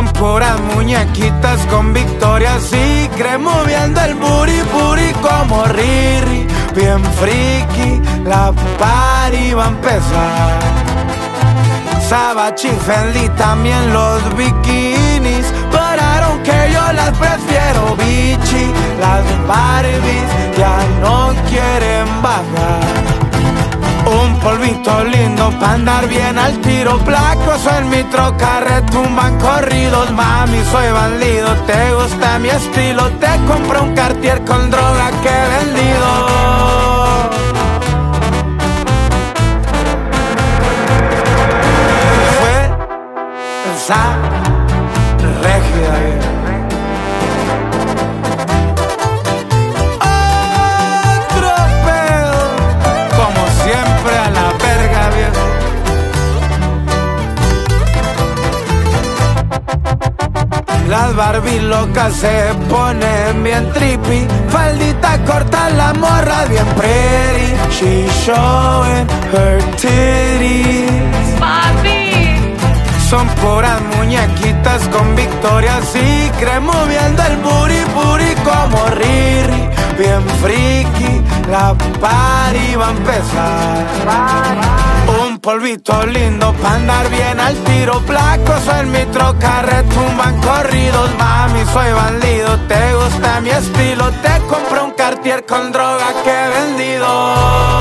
puras muñequitas con victorias y creen moviendo el booty booty como Riri. Bien friki, la party va a empezar. Sabachi Fendi también los bikinis, pararon que yo las prefiero bichi. Las Barbies ya no quieren bajar. Lindo para andar bien al tiro. Placos en mi troca retumban corridos. Mami, soy bandido, te gusta mi estilo. Te compro un cartier con droga que he vendido. Fue Las Barbie locas se ponen bien trippy Faldita corta la morra bien pretty She showing her titties Papi. son puras muñequitas con victorias y creen moviendo el booty booty como Riri. Bien friki, la party va a empezar. Un polvito lindo para andar bien al tiro. Placos en mi troca retumban corridos. Soy bandido, te gusta mi estilo. Te compro un cartier con droga que he vendido.